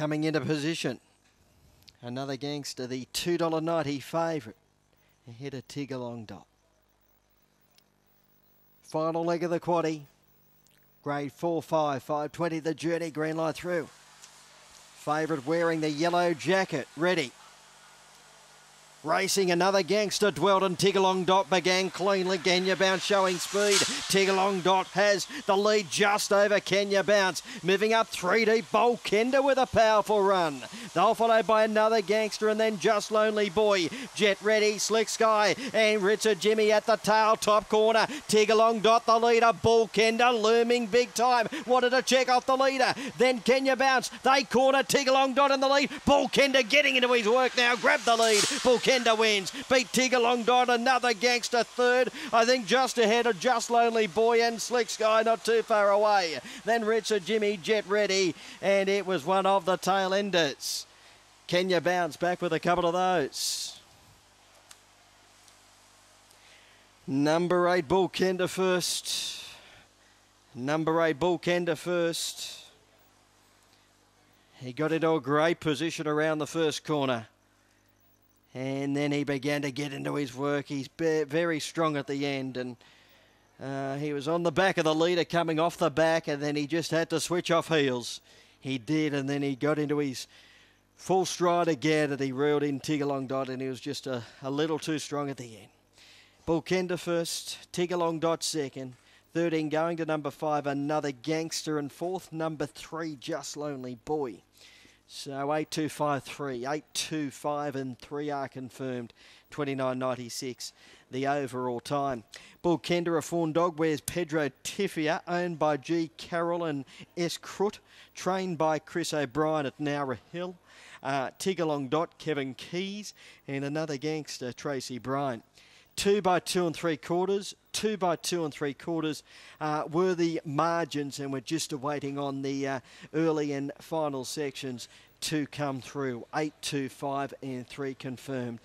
coming into position. Another gangster, the $2.90 favourite, ahead of Tigalong Dot. Final leg of the quaddy. Grade 4 5, 520 the journey, green light through. Favourite wearing the yellow jacket, ready. Racing another gangster, dwelled and Tigalong Dot began cleanly. Kenya Bounce showing speed. Tigalong Dot has the lead just over Kenya Bounce. Moving up three deep, Kenda with a powerful run. They'll followed by another gangster and then Just Lonely Boy. Jet Ready, Slick Sky and Richard Jimmy at the tail top corner. Tigalong Dot the leader. Kenda looming big time. Wanted to check off the leader. Then Kenya Bounce. They corner Tigalong Dot in the lead. Kenda getting into his work now. Grab the lead. Kenda wins. Beat Tigalong Dot, another gangster third. I think just ahead of Just Lonely Boy and Slick Sky, not too far away. Then Richard Jimmy Jet Ready, and it was one of the tail enders. Kenya bounce back with a couple of those. Number eight, Bull Kenda first. Number eight, Bull Kenda first. He got into a great position around the first corner. And then he began to get into his work. He's very strong at the end. And uh, he was on the back of the leader coming off the back. And then he just had to switch off heels. He did. And then he got into his full stride again. And he reeled in Tigalong Dot. And he was just a, a little too strong at the end. Bulkenda first. Tigalong Dot second. 13 going to number five, another gangster, and fourth, number three, just lonely boy. So 8253, 825 and 3 are confirmed. 29.96 the overall time. Bull Kenda, a fawn dog, wears Pedro Tiffia, owned by G. Carroll and S. Crut, trained by Chris O'Brien at Nowra Hill. Uh, Tigalong Dot, Kevin Keys, and another gangster, Tracy Bryant two by two and three quarters, two by two and three quarters uh, were the margins, and we're just awaiting on the uh, early and final sections to come through. Eight, two, five, and three confirmed.